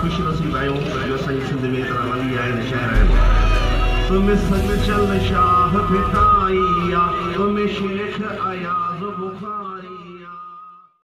खुश नसीब आयो जो सही सिंध में तरह वली आहे नशाह तुम संग चल शाह फिटाई या तुम शेख आया बुखारी।